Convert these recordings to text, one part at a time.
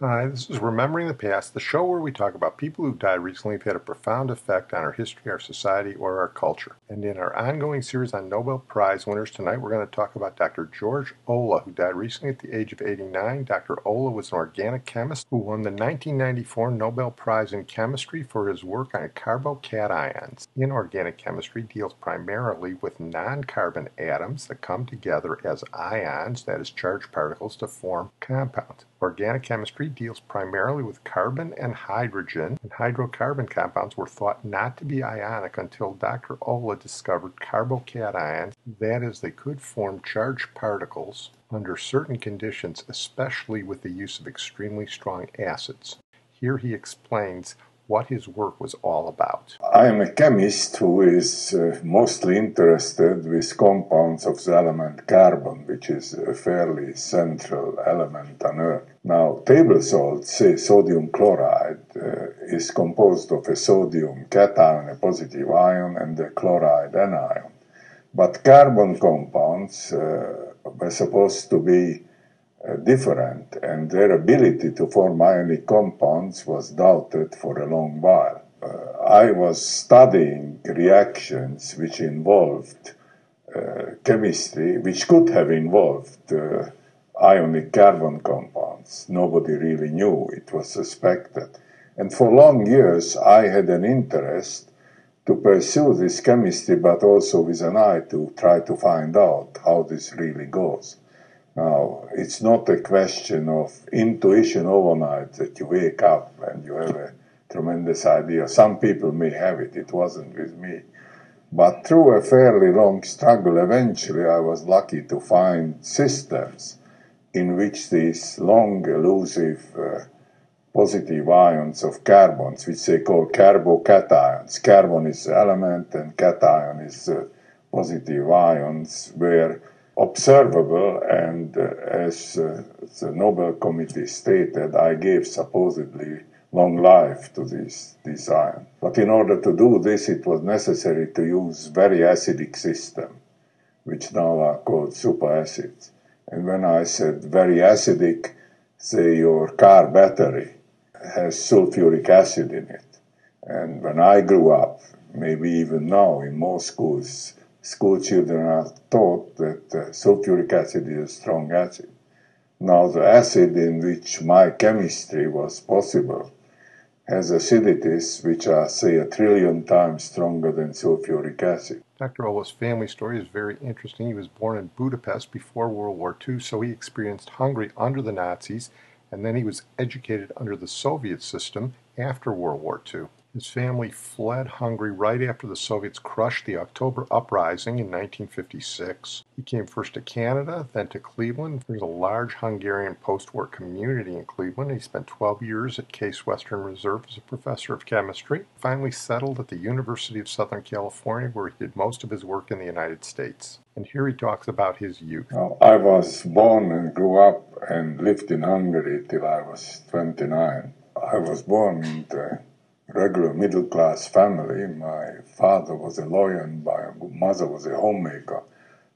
Hi, this is Remembering the Past, the show where we talk about people who've died recently who've had a profound effect on our history, our society, or our culture. And in our ongoing series on Nobel Prize winners tonight, we're going to talk about Dr. George Olah, who died recently at the age of 89. Dr. Olah was an organic chemist who won the 1994 Nobel Prize in Chemistry for his work on carbocations. Inorganic chemistry deals primarily with non-carbon atoms that come together as ions, that is, charged particles, to form compounds. Organic chemistry deals primarily with carbon and hydrogen, and hydrocarbon compounds were thought not to be ionic until Dr. Olah discovered carbocations, that is, they could form charged particles under certain conditions, especially with the use of extremely strong acids. Here he explains what his work was all about. I am a chemist who is uh, mostly interested with compounds of the element carbon, which is a fairly central element on Earth. Now, table salt, say sodium chloride, uh, is composed of a sodium cation, a positive ion, and a chloride anion. But carbon compounds uh, were supposed to be uh, different, and their ability to form ionic compounds was doubted for a long while. Uh, I was studying reactions which involved uh, chemistry, which could have involved uh, ionic carbon compounds. Nobody really knew, it was suspected. And for long years, I had an interest to pursue this chemistry, but also with an eye to try to find out how this really goes. Now, it's not a question of intuition overnight that you wake up and you have a tremendous idea. Some people may have it, it wasn't with me. But through a fairly long struggle, eventually I was lucky to find systems in which these long elusive uh, positive ions of carbons, which they call carbocations, carbon is element and cation is uh, positive ions, were observable, and uh, as uh, the Nobel Committee stated, I gave supposedly long life to this design. But in order to do this, it was necessary to use very acidic system, which now are called superacids. And when I said very acidic, say your car battery has sulfuric acid in it. And when I grew up, maybe even now in most schools, school children are taught that uh, sulfuric acid is a strong acid. Now, the acid in which my chemistry was possible has acidities which are, say, a trillion times stronger than sulfuric acid. Dr. Olah's family story is very interesting. He was born in Budapest before World War II, so he experienced Hungary under the Nazis, and then he was educated under the Soviet system after World War II. His family fled Hungary right after the Soviets crushed the October Uprising in 1956. He came first to Canada, then to Cleveland. There's a large Hungarian post-war community in Cleveland. He spent 12 years at Case Western Reserve as a professor of chemistry. Finally settled at the University of Southern California where he did most of his work in the United States. And here he talks about his youth. I was born and grew up and lived in Hungary till I was 29. I was born in the regular middle class family. My father was a lawyer and my mother was a homemaker.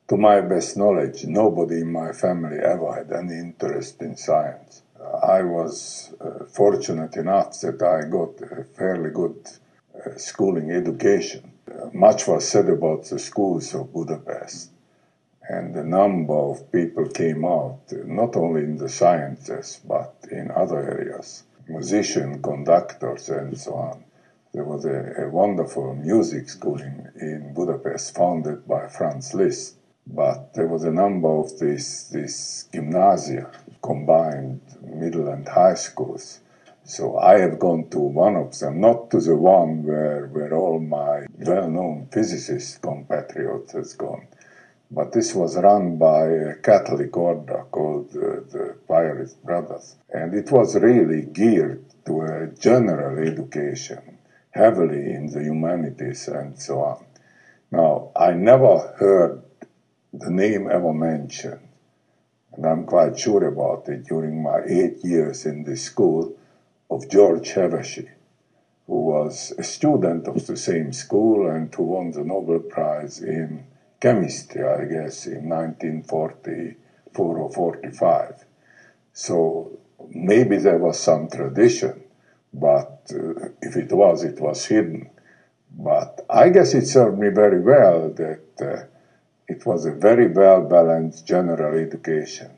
To my best knowledge, nobody in my family ever had any interest in science. I was uh, fortunate enough that I got a fairly good uh, schooling education. Uh, much was said about the schools of Budapest, and a number of people came out, not only in the sciences, but in other areas musicians, conductors, and so on. There was a, a wonderful music school in, in Budapest founded by Franz Liszt, but there was a number of these, these gymnasia, combined middle and high schools. So I have gone to one of them, not to the one where, where all my well-known physicist compatriots has gone, but this was run by a Catholic order called uh, the Piarist Brothers. And it was really geared to a general education, heavily in the humanities and so on. Now, I never heard the name ever mentioned, and I'm quite sure about it during my eight years in this school of George Hevesy, who was a student of the same school and who won the Nobel Prize in chemistry, I guess, in 1944 or 45. So maybe there was some tradition, but uh, if it was, it was hidden. But I guess it served me very well that uh, it was a very well balanced general education.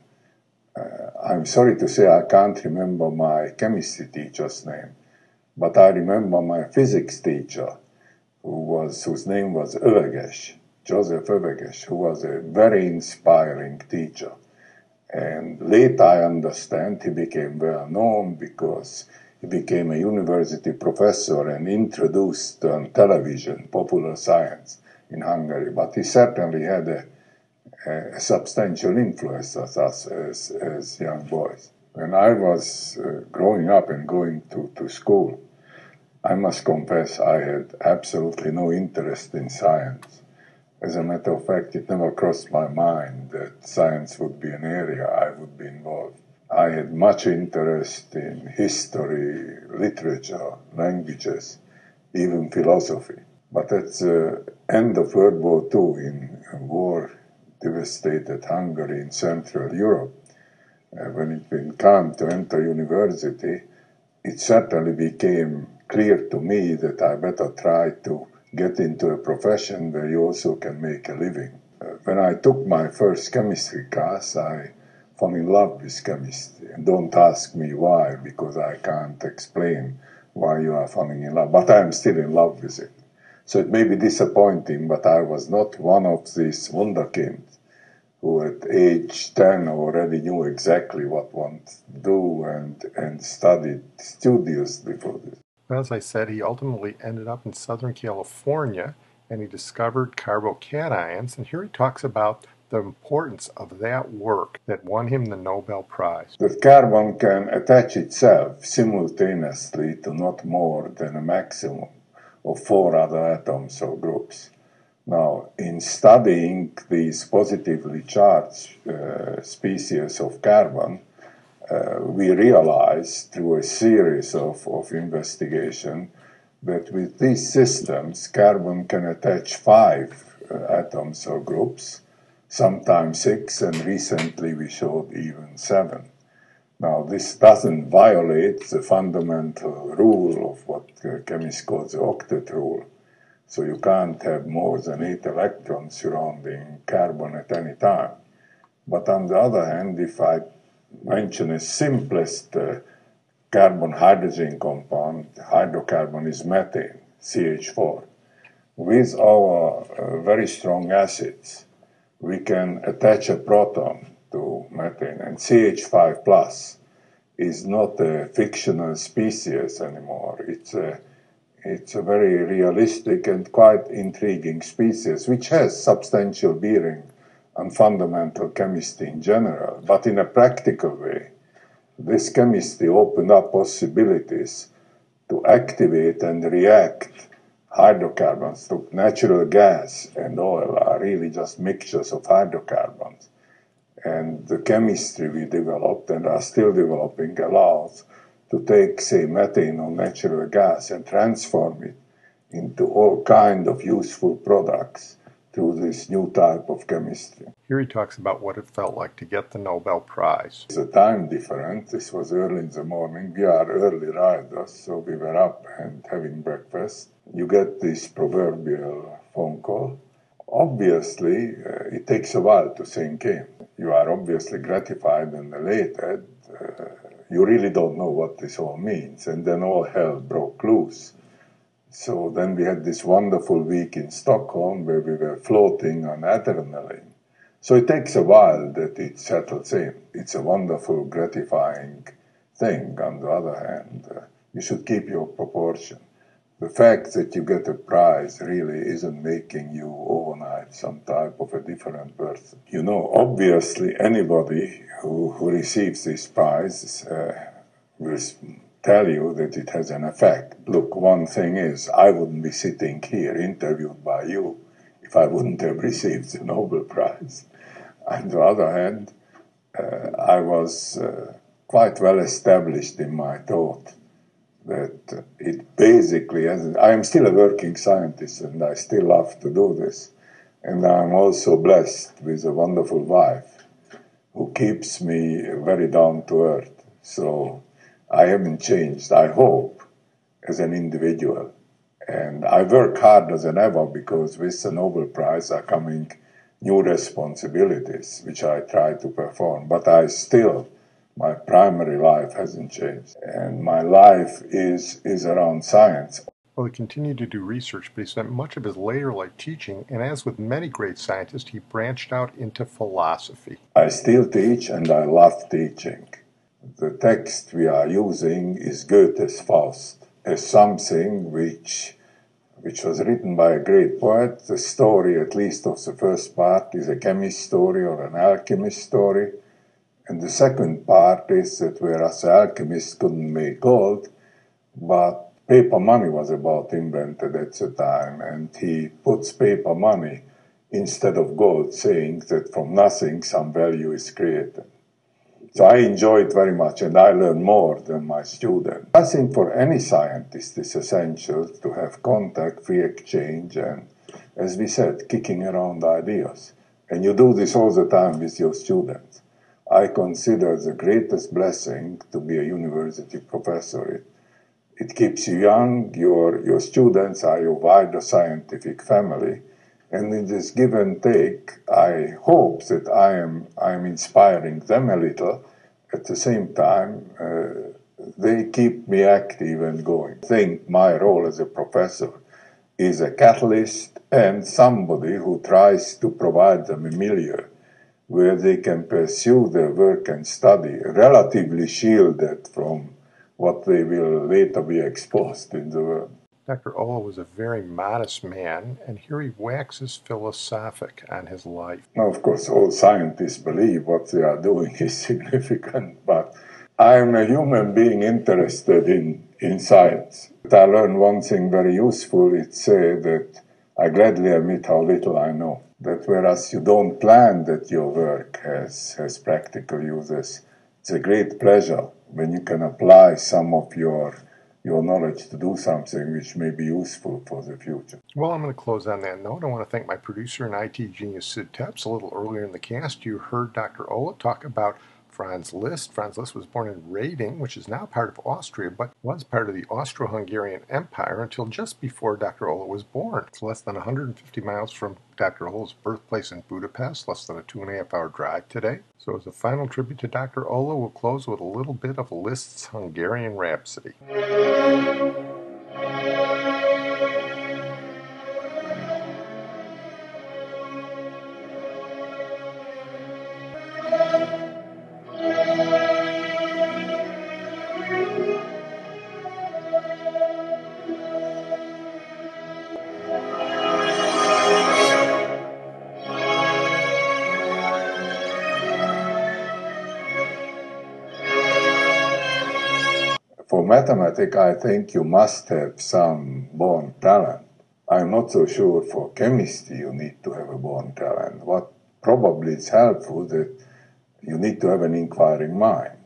Uh, I'm sorry to say I can't remember my chemistry teacher's name, but I remember my physics teacher, who was whose name was Öveges, Joseph Öveges, who was a very inspiring teacher. And late I understand he became well known because he became a university professor and introduced on television popular science in Hungary. But he certainly had a a substantial influence on us as, as young boys. When I was uh, growing up and going to, to school, I must confess I had absolutely no interest in science. As a matter of fact, it never crossed my mind that science would be an area I would be involved. I had much interest in history, literature, languages, even philosophy. But at the end of World War II, in a war devastated Hungary in Central Europe, uh, when it came time to enter university, it certainly became clear to me that I better try to get into a profession where you also can make a living. Uh, when I took my first chemistry class, I fell in love with chemistry. And don't ask me why, because I can't explain why you are falling in love, but I'm still in love with it. So it may be disappointing, but I was not one of these wunderkinds who at age 10 already knew exactly what one to do and, and studied studiously for this. As I said, he ultimately ended up in Southern California and he discovered carbocations. And here he talks about the importance of that work that won him the Nobel Prize. That carbon can attach itself simultaneously to not more than a maximum of four other atoms or groups. Now, in studying these positively charged uh, species of carbon, uh, we realized through a series of, of investigation that with these systems, carbon can attach five uh, atoms or groups, sometimes six, and recently we showed even seven. Now, this doesn't violate the fundamental rule of what uh, chemists call the octet rule, so you can't have more than eight electrons surrounding carbon at any time. But on the other hand, if I mention the simplest uh, carbon hydrogen compound, hydrocarbon is methane, CH4. With our uh, very strong acids, we can attach a proton to methane, and CH5 plus is not a fictional species anymore. It's a it's a very realistic and quite intriguing species, which has substantial bearing on fundamental chemistry in general. But in a practical way, this chemistry opened up possibilities to activate and react hydrocarbons to natural gas and oil are really just mixtures of hydrocarbons. And the chemistry we developed and are still developing allows to take, say, methane or natural gas and transform it into all kind of useful products through this new type of chemistry. Here he talks about what it felt like to get the Nobel Prize. It's a time difference. This was early in the morning. We are early riders, so we were up and having breakfast. You get this proverbial phone call. Obviously, uh, it takes a while to sink in. You are obviously gratified and elated. Uh, you really don't know what this all means. And then all hell broke loose. So then we had this wonderful week in Stockholm where we were floating on adrenaline. So it takes a while that it settles in. It's a wonderful, gratifying thing. On the other hand, uh, you should keep your proportion. The fact that you get a prize really isn't making you overnight some type of a different person. You know, obviously, anybody who, who receives this prize uh, will tell you that it has an effect. Look, one thing is, I wouldn't be sitting here interviewed by you if I wouldn't have received the Nobel Prize. On the other hand, uh, I was uh, quite well established in my thought that it basically, I am still a working scientist and I still love to do this. And I'm also blessed with a wonderful wife who keeps me very down to earth. So I haven't changed, I hope, as an individual. And I work harder than ever because with the Nobel Prize are coming new responsibilities, which I try to perform. But I still, my primary life hasn't changed. And my life is, is around science. Well, he continued to do research, but he spent much of his later life teaching, and as with many great scientists, he branched out into philosophy. I still teach and I love teaching. The text we are using is Goethe's Faust, as something which which was written by a great poet. The story, at least of the first part, is a chemist story or an alchemist story. And the second part is that whereas the alchemist couldn't make gold, but paper money was about invented at the time, and he puts paper money instead of gold, saying that from nothing some value is created. So I enjoy it very much and I learn more than my student. I think for any scientist it's essential to have contact, free exchange, and as we said, kicking around ideas. And you do this all the time with your students. I consider the greatest blessing to be a university professor. It, it keeps you young, your, your students are your wider scientific family, and in this give and take, I hope that I am, I am inspiring them a little. At the same time, uh, they keep me active and going. I think my role as a professor is a catalyst and somebody who tries to provide them a milieu where they can pursue their work and study, relatively shielded from what they will later be exposed in the world. Dr. Olah was a very modest man, and here he waxes philosophic on his life. Now, of course, all scientists believe what they are doing is significant, but I am a human being interested in, in science. I learned one thing very useful. it's said that I gladly admit how little I know. That whereas you don't plan that your work has, has practical uses, it's a great pleasure when you can apply some of your your knowledge to do something which may be useful for the future. Well, I'm going to close on that note. I want to thank my producer and IT genius, Sid Tepps. A little earlier in the cast, you heard Dr. Olah talk about Franz Liszt. Franz Liszt was born in Rading, which is now part of Austria, but was part of the Austro Hungarian Empire until just before Dr. Olah was born. It's less than 150 miles from Dr. Olah's birthplace in Budapest, less than a two and a half hour drive today. So, as a final tribute to Dr. Olah, we'll close with a little bit of Liszt's Hungarian Rhapsody. Mathematics, I think you must have some born talent. I'm not so sure for chemistry you need to have a born talent. What probably is helpful that you need to have an inquiring mind.